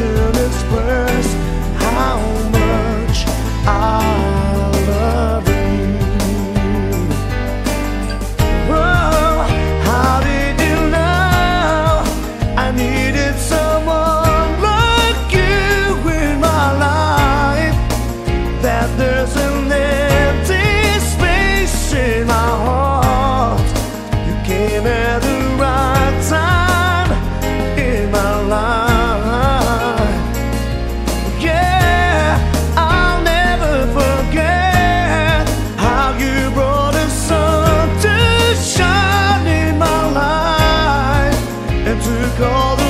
words and took all